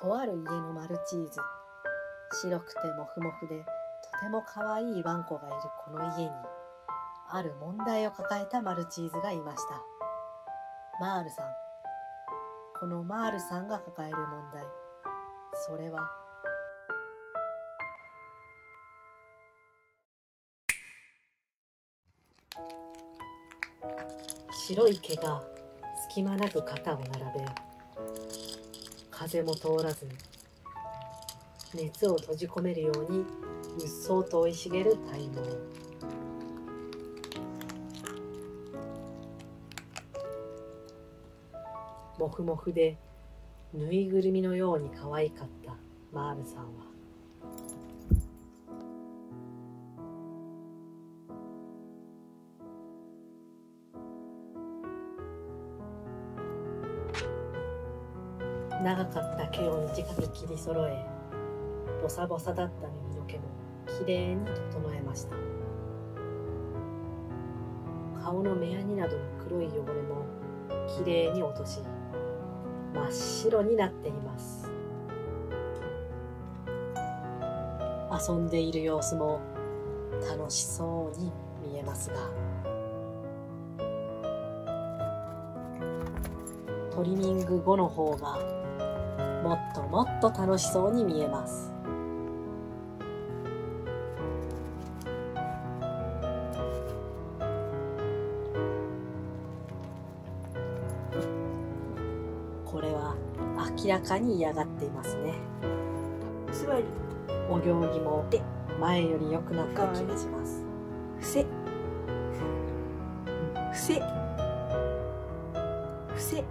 とある家のマルチーズ。白くてもふもふでとてもかわいいワンコがいるこの家にある問題を抱えたマルチーズがいました。マールさん。このマールさんが抱える問題。それは白い毛が隙間なく肩を並べ風も通らず熱を閉じ込めるようにうっそうと生い茂る体毛。もふもふでぬいぐるみのように可愛かったマールさんは長かった毛を短く切り揃えボサボサだった耳の毛もきれいに整えました。顔の目やになどの黒い汚れもきれいに落とし真っ白になっています。遊んでいる様子も楽しそうに見えますがトリミング後の方がもっともっと楽しそうに見えます。これは明らかに嫌がっていますね。つまりお行儀も前より良くなった気がします。伏せ。伏せ。伏せ。